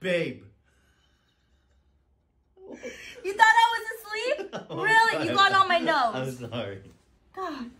Babe. You thought I was asleep? Oh, really? You got on my nose. I'm sorry. God.